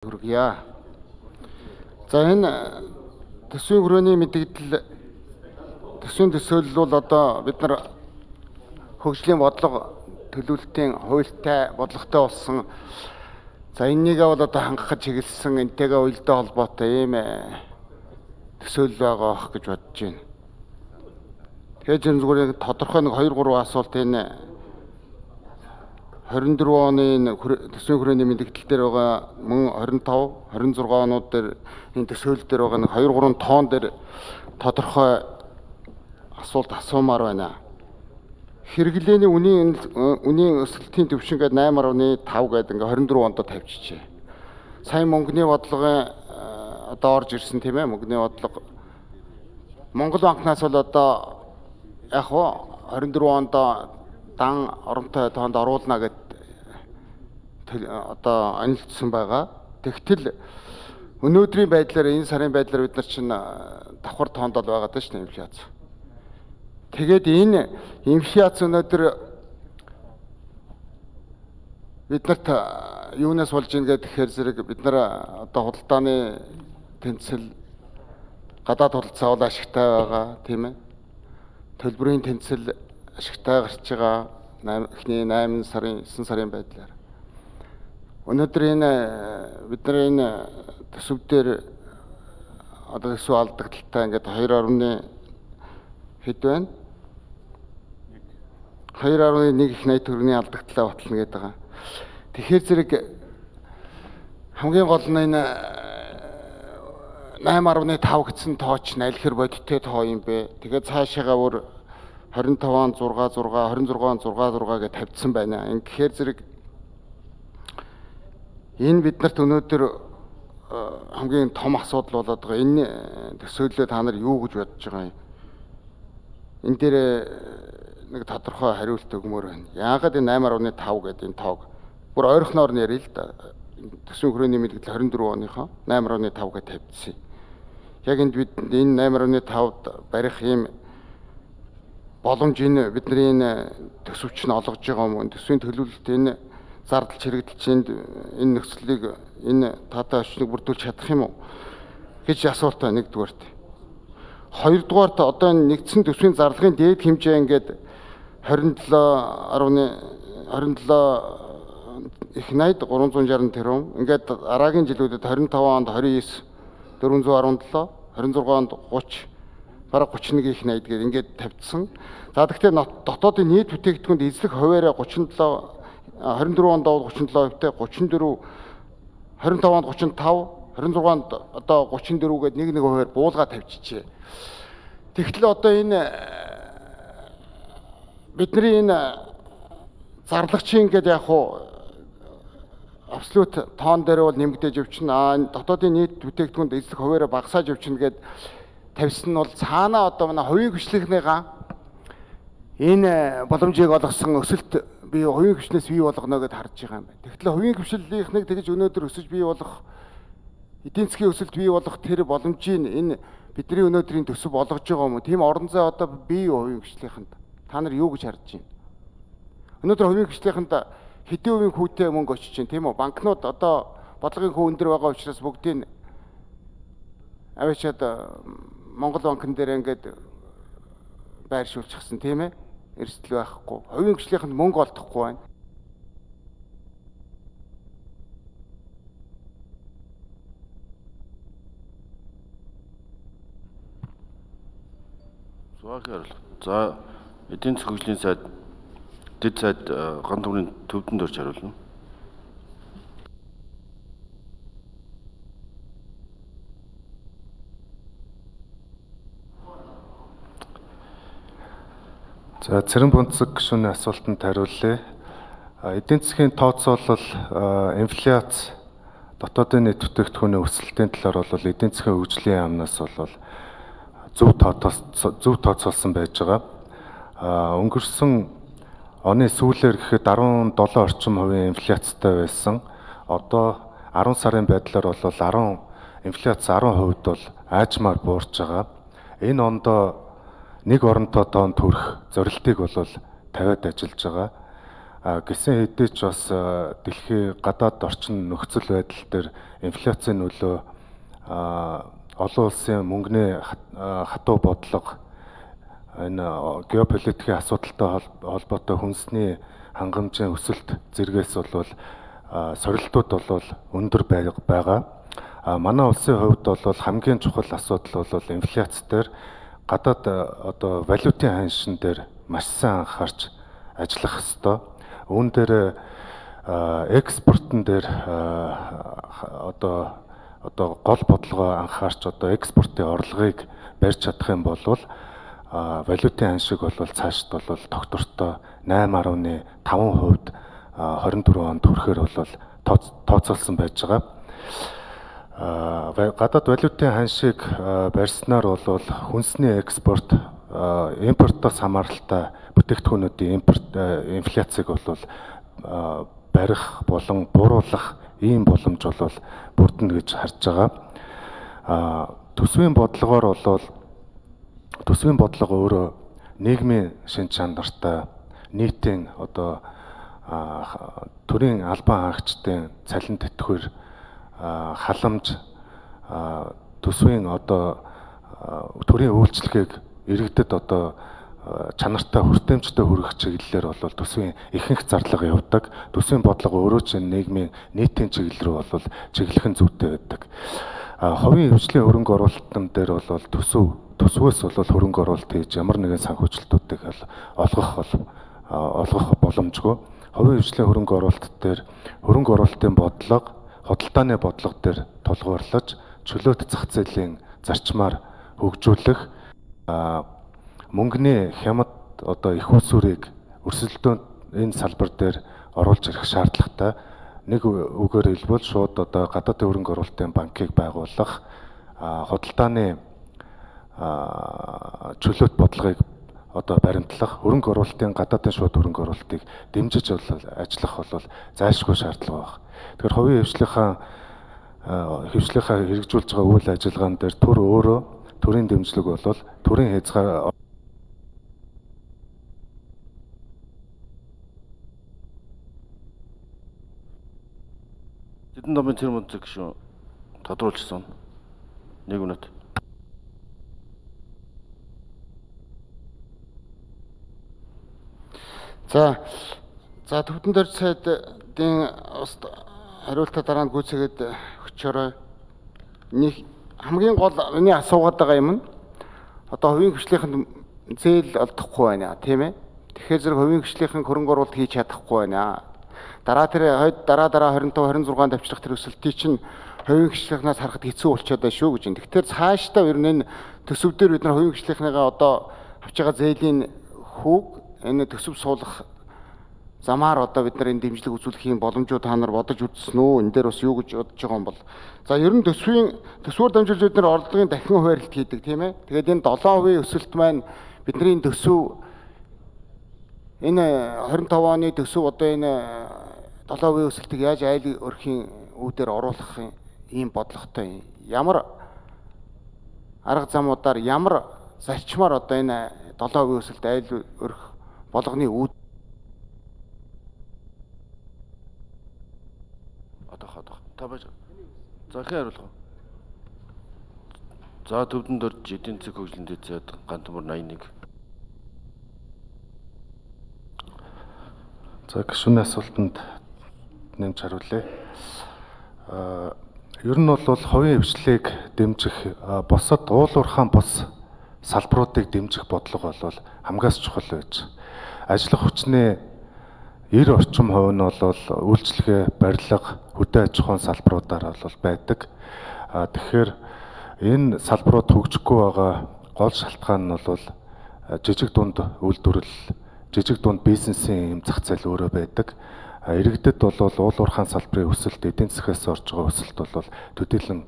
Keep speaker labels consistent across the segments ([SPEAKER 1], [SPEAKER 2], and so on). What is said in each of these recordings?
[SPEAKER 1] хүргье. За энэ төсвийн хүрээний мэдээлэл төсвийн төсөөлөл бол одоо бид нар хөгжлийн бодлого төлөвлөлтийн хуультай бодлоготой болсон. За энэнийг бол одоо хангахад чиглэсэн энтэйгээ уялдаа холбоотой ийм төсөөлөл байгаа ах гэж бодож байна. Тэгэхээр зөвхөн тодорхой нэг 2 3 асуулт энэ 24 оны төсвийн хүрээний мэдээлэл дээр байгаа мөн 25, 26 онууд дээр энэ төсөөлөл дээр байгаа нэг 2 3 тоон дээр тодорхой асуулт асуумаар байна. Хэрэглээний үнийн үнийн өсөлтийн түвшингээ 8.5 гэдэг ингээ 24 онд тавьчихжээ. Сайн мөнгөний бодлогын одоо орж ирсэн тийм ээ мөнгөний бодлого Монгол банкнаас бол одоо яг хоо 24 онд дан оронтой тоонд оруулна гэд одоо анилдсан байгаа. Тэгтэл өнөөдрийн байдлаар энэ сарын байдлаар бид нар чинь давхар тоонд бол байгаа даа шүү дээ инфляц. Тэгээд энэ инфляц өнөөдөр биднэрт юунаас болж ийн гэхээр зэрэг бид нар одоо худалдааны тэнцэл гадаад худалдаа бол ашигтай байгаа тийм ээ. Төлбөрийн тэнцэл ашигтай гарч байгаа эхний 8 сарын 9 сарын байдлаар. Өнөөдөр энэ бидний энэ төсөв дээр одоо төсөв алдагдaltaа ингээд 2.1 хэд байна? 2.1 их 80 төгрөгийн алдагдлаа батлна гэдэг байгаа. Тэгэхээр зэрэг хамгийн гол нь энэ 8.5 гэсэн тооч нь аль хэр бодиттой тоо юм бэ? Тэгээд цаашаага өөр 25-ан 6 6 26-ан 6 6 гэж тавьдсан байна. Ингэхээр зэрэг энэ биднэрт өнөөдөр хамгийн том асуудал болоод байгаа. Энэ төсөөллөө та нар юу гэж бодож байгаа юм? Энэ дээр нэг тодорхой хариулт өгмөр байна. Яагаад энэ 8.5 гэдэг энэ тоог бүр ойрхоноор нэрээ л да. Төсвийн хүрээний мэдээлэл 24 оныхоо 8.5 гэж тавьдсан. Яг энд бид энэ 8.5-д барих юм боломж энэ бидний энэ төсөвч нь олгож байгаа юм. Төсвийн төлөвлөлт энэ зардал чирэгдэлчинд энэ нөхцөлийг энэ таатай орчныг бүрдүүлж чадах юм уу гэж асуулт байна нэгдүгээрт. Хоёрдугаарт одоо нэгдсэн төсвийн зарлагын дээд хэмжээ ингээд 27 27 их 80 360 тэрбум ингээд дараагийн жилүүдэд 25 онд 29 417 26 онд 30 бараг 31 их 80 гээд ингээд тавьдсан. За тэгэхээр дотоодын нийт бүтээгдэхүүнд эзлэх хуваараа 37 24 онд 37 хувьтай 34 25 онд 35 26 онд одоо 34 гээд нэг нэг хуваар буулга тавьчихжээ. Тэгтэл одоо энэ бидний энэ зарлагчийн гэдэг яг хуу абсолют тоон дээр бол нэмэгдэж явчихна. Аа дотоодын нийт бүтээгдэхүүнд эзлэх хуваараа багасааж явчихна гэд тавьсан нь бол цаанаа одоо манай хувийн хвшлийнхнийгаа энэ боломжийг олгосон өсөлт би хувийн хвшлээс бий болгоно гэдээ харж байгаа юм байна. Тэгэхээр хувийн хвшлийнхнийг тэгж өнөөдөр өсөж бий болгох эдийн засгийн өсөлт бий болгох тэр боломжийг энэ бидний өнөөдрийн төсөв болгож байгаа юм. Тийм орон зай одоо бий хувийн хвшлийнханд та нар юу гэж харж байна? Өнөөдөр хувийн хвшлийнханд хэдэн хувийн хүүтэй мөнгө очиж чинь тийм үү? Банкнууд одоо бодлогын хөө өндөр байгаа учраас бүгдийг аваачаад Монгол банкн дээр ингээд байршуулчихсан тийм ээ. Эрсдэл байхгүй. Хувийн гүшлийнхэнд мөнгө олдохгүй байна.
[SPEAKER 2] Зуаахаар за эдийн засгийн сайд дэд сайд ган түвний төвдөнд орж харуулна.
[SPEAKER 3] За цэрэн бунцэг гишүүний асуултанд хариуллаа. Эдийн засгийн тооцоолол инфляц дотоодын нийт бүтээгдэхүүний өсөлтийн талаар бол эдийн засгийн хөгжлийн яамнаас бол зөв зөв тооцоолсон байж байгаа. Өнгөрсөн оны сүүлээр гэхэд 17 орчим хувийн инфляцтай байсан. Одоо 10 сарын байдлаар бол 10 инфляц 10% бол аажмаар буурч байгаа. Энэ ондоо нэг оронтой тоон төрөх зорилтыг бол тавиад ажиллаж байгаа. А гисэн хэдий ч бас дэлхийн гадаад орчин нөхцөл байдал дээр инфляцийн нөлөө олон улсын мөнгөний хатуу бодлого энэ геополитикийн асуудалтай холбоотой хүнсний хангамжийн өсөлт зэргээс бол сорилтууд бол өндөр байгаа. А манай улсын хувьд бол хамгийн чухал асуудал бол инфляц дээр гадаад одоо валютын ханшин дээр маш сайн анхаарч ажиллах ёстой. Үүн дээр экспортн дээр одоо одоо гол бодлогоо анхаарч одоо экспортын орлогыг барьж чадах юм бол валютын аншиг бол цаашд бол тогтвортой 8.5% 24 онд хүрэхээр бол тооцоолсон байж байгаа. Гадаад валютын ханшиг барьснаар бол хүнсний экспорт импортоос хамааралтай бүтээгдэхүүнүүдийн импорт инфляцийг бол барих болон бууруулах ийм боломж бол бүрдэнэ гэж харж байгаа. Төсвийн бодлогоор бол төсвийн бодлого өөрөө нийгмийн шин чанартай нийтийн одоо төрийн албан хаагчдын цалин тэтгэвэр халамж төсвийн одоо төрийн үйлчлэгийг иргэдэд одоо чанартай хүртээмжтэй хүргэх чиглэлээр бол төсвийн ихэнх зарлага явдаг. Төсвийн бодлого өөрөө ч нийгмийн нийтийн чиглэл рүү бол чиглэх нь зүйтэй байдаг. А ховын хөгжлийн хөрөнгө оруулалтын дээр бол төсөв төсвөөс бол хөрөнгө оруулалт хийж ямар нэгэн санхүүжилтүүдийг олгох бол олгох боломжгүй. Ховын хөгжлийн хөрөнгө оруулалт дээр хөрөнгө оруулалтын бодлого, худалдааны бодлого дээр тулгуурлаж чөлөөт зах зээлийн зарчмаар хөгжүүлэх мөнгөний хямд одоо их усүрийг өрсөлдөөнд энэ салбар дээр оруулж ирэх шаардлагатай. Нэг үгээр хэлбэл шууд одоо гадаадын хөрөнгө оруулалтын банкыг байгуулах худалдааны чөлөөт бодлогыг одоо баримтлах хөрөнгө оруулалтын гадаадын шууд хөрөнгө оруулалтыг дэмжиж ажиллах бол зайлшгүй шаардлага байна. Тэгэхээр хувийн хвшлийнхаа хвшлийнхаа хэрэгжүүлж байгаа үйл ажиллагаан дээр төр өөрөө төрийн дэмжлэг бол төрийн хязгаар
[SPEAKER 2] Тэдэн номын тэр мөнцөг шүү тодруулсан. Нэг үнэт.
[SPEAKER 1] За за төвдөн дөрж сайдын хариултаа дараа нь гүйцэгээд өчөөрэй. Нэг хамгийн гол миний асуугаад байгаа юм нь одоо хувийн хвшлийнхэнд зээл олдохгүй байна тийм ээ. Тэгэхээр зэрэг хувийн хвшлийнхэн хөрөнгө оруулалт хийж чадахгүй байна дараа тэр хойд дараа дараа 25 26 давчлах тэр өсөлтийг чинь хувийн хвшлийнхнаас харахад хэцүү болчиход байна шүү гэж юм. Тэгэхээр цаашдаа ер нь төсөв дээр бид нар хувийн хвшлийнхныгаа одоо авч байгаа зээлийн хүүг энэ төсөв суулгах замаар одоо бид нар энэ дэмжлэг үзүүлэх юм боломжууд та нар бодож үзсэн үү? Энэ дээр бас юу гэж бодож байгаа юм бол. За ер нь төсвийн төсвөр дамжуулж бид нар орлогын дахин хуваарлт хийдэг тийм ээ. Тэгээд энэ 7% өсөлт маань бидний төсөв энэ 25 оны төсөв одоо энэ 7% өсөлтийг яаж айл өрхийн үүдээр оруулах ийм бодлоготой ямар арга замуудаар ямар зарчмаар одоо энэ 7% өсөлт айл өрх болгоны үүд
[SPEAKER 2] одоох одоох та байж захин хариулах. За төвдөн дөрж эдийн засаг хөгжлийн дэд зэд гантмөр 81
[SPEAKER 3] За гишүүний асуултанд нэмж хариулъя. Аа ер нь бол хувийн хвшлийг дэмжих босод уулуурхаан бус салбаруудыг дэмжих бодлого бол хамгаас чухал байж. Ажлах хүчний 90 орчим хувь нь бол үйлчлэгээ, барилга, хөдөө аж ахуйн салбаруудаар бол байдаг. А тэгэхээр энэ салбарууд хөгжихгүй байгаа гол шалтгаан нь бол жижиг дунд үйлдвэрлэл, жижиг дунд бизнесийн юм зах зээл өөрөө байдаг иргэдэд бол уул уурхаан салбарын өсөлт эдийн засгаас орж байгаа өсөлт бол төдийлөн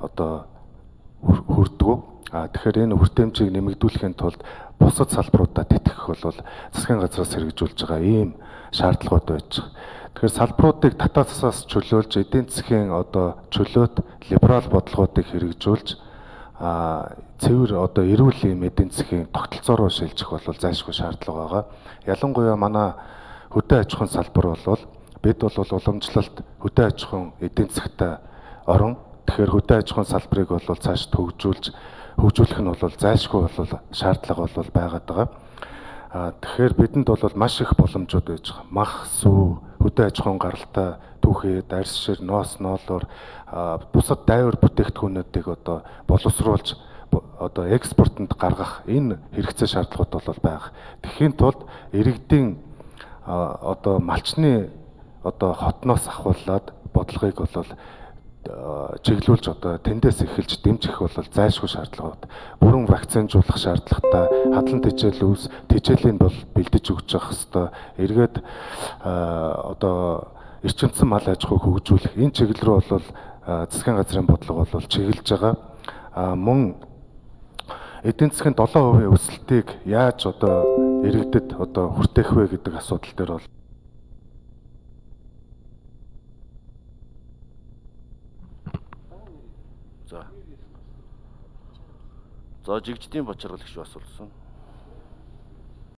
[SPEAKER 3] одоо хүрдгүү. А тэгэхээр энэ хүртээмжийг нэмэгдүүлэхийн тулд бусад салбаруудад тэтгэх бол засгийн газраас хэрэгжүүлж байгаа ийм шаардлагууд байж байгаа. Тэгэхээр салбаруудыг татаа засаас чөлөөлж эдийн засгийн одоо чөлөөт либерал бодлогоодыг хэрэгжүүлж а цэвэр одоо эрүүл эдийн засгийн тогтолцоо руу шилжих бол зайлшгүй шаардлага байгаа. Ялангуяа манай хөдөө аж ахуйн салбар бол бид бол уламжлалт хөдөө аж ахуйн эдийн засгтай орон тэгэхээр хөдөө аж ахуйн салбарыг бол цааш төгжүүлж хөгжүүлэх нь бол зайлшгүй бол шаардлага бол байгаад байгаа. А тэгэхээр бидэнд бол маш их боломжууд байж байгаа. Мах, сүү, хөдөө аж ахуйн гаралтай түүхий, дарс шир, ноос, ноолоор бусад дайвар бүтээгдэхүүнүүдийг одоо боловсруулж одоо экспортод гаргах энэ хэрэгцээ шаардлагууд бол байгаа. Тэхийн тулд иргэдийн одоо малчны одоо хотноос ахуулаад бодлогыг бол чиглүүлж одоо тэндээс эхэлж дэмжих бол зайлшгүй шаардлагууд. Бүрэн вакцинжуулах шаардлагатай хадлан тэжээл үүс тэжээлийн бол бэлдэж өгч явах хэвээр эргээд одоо эрчимцэн мал аж ахуйг хөгжүүлэх энэ чиглэл рүү бол засгийн газрын бодлого бол чиглэж байгаа. Мөн эдийн засгийн 7% өсөлтийг яаж одоо иргэдэд одоо хүртэх вэ гэдэг асуудал дээр бол
[SPEAKER 2] За. Жигждийн бочрол гэж асуулсан.